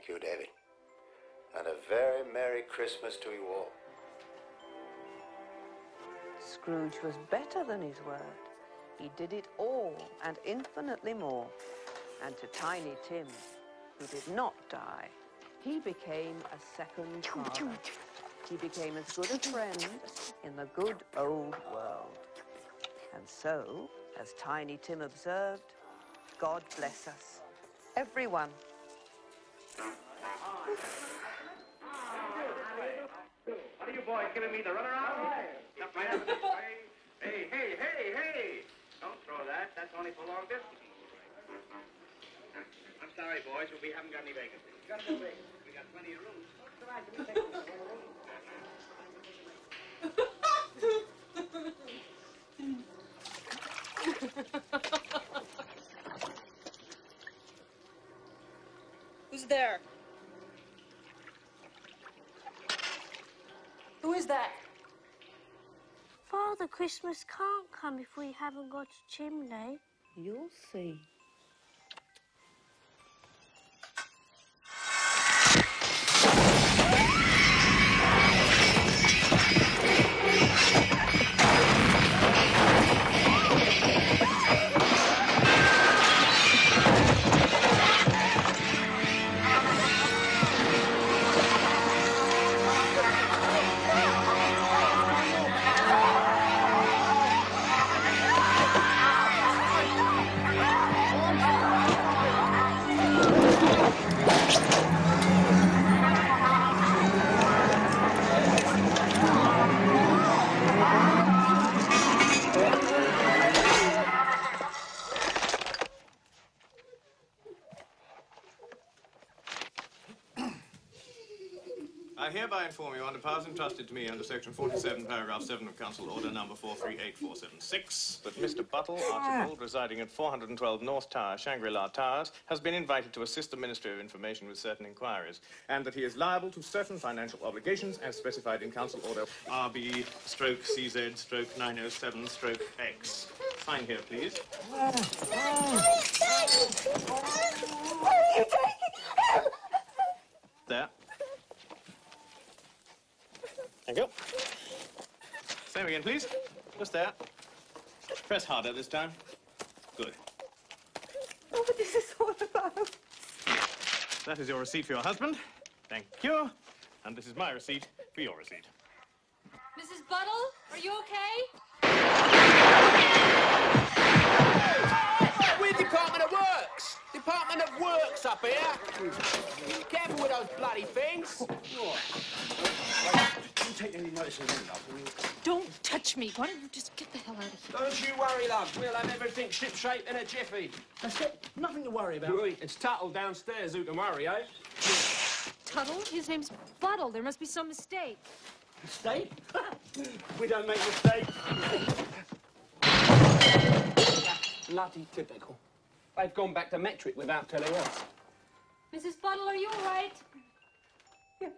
Thank you, David. And a very Merry Christmas to you all. Scrooge was better than his word. He did it all and infinitely more. And to Tiny Tim, who did not die, he became a second father. He became as good a friend in the good old world. And so, as Tiny Tim observed, God bless us, everyone. What are you boys giving me the runaround? Stop right out of this way. Hey, hey, hey, hey! Don't throw that. That's only for long distance. I'm sorry, boys, but we haven't got any vacancies. Got no vacancies. We got plenty of rooms. Who's there? Who is that? Father Christmas can't come if we haven't got a chimney. You'll see. I hereby inform you under powers entrusted to me under section 47, paragraph 7 of Council Order number 438476 that Mr. Buttle, ah. Archibald, residing at 412 North Tower, Shangri-La Towers, has been invited to assist the Ministry of Information with certain inquiries, and that he is liable to certain financial obligations as specified in Council Order RB stroke CZ stroke 907 stroke X. Sign here, please. Ah. Ah. There. Thank you. Same again, please. Just there. Press harder this time. Good. Oh, but this all about. That is your receipt for your husband. Thank you. And this is my receipt for your receipt. Mrs. Buttle, are you okay? We're Department of Works. Department of Works up here. Careful with those bloody things. Don't take any notice of them, love. Don't touch me. Why don't you just get the hell out of here? Don't you worry, love. We'll have everything shipshape in a jiffy. That's it. Nothing to worry about. Right, It's Tuttle downstairs who can worry, eh? Tuttle? His name's Buttle. There must be some mistake. Mistake? We don't make mistakes. Bloody typical. They've gone back to metric without telling us. Mrs. Buttle, are you all right?